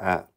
at